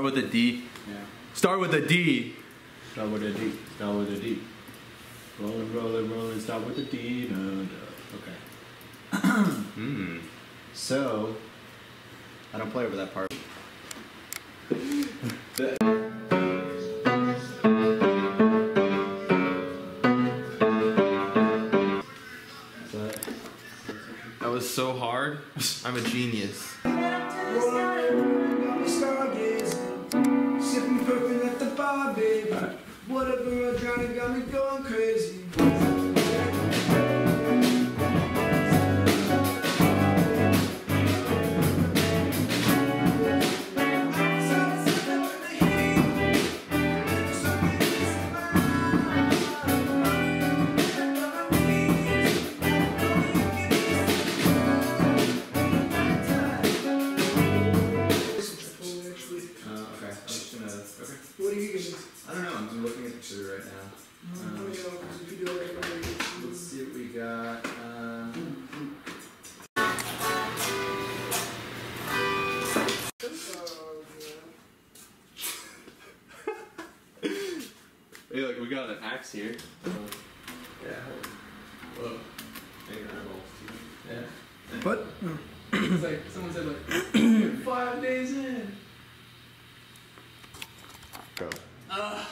with a D. Yeah. Start with a D. Start with a D. Start with a D. Rolling, rolling, rolling. Start with a D. Da, da. Okay. Hmm. So, I don't play over that part. That was so hard. I'm a genius. Whatever I drown, it got me going crazy. Okay, I'm just gonna. Okay. What are you gonna I don't know. I'm just looking at the food right now. Let me know, 'cause if you do it, I'm gonna get Let's see what we got. Um, Hey, like we got an axe here. yeah. Whoa. Big eyeballs. Yeah. What? It's like someone said like five days in. Go. Uh,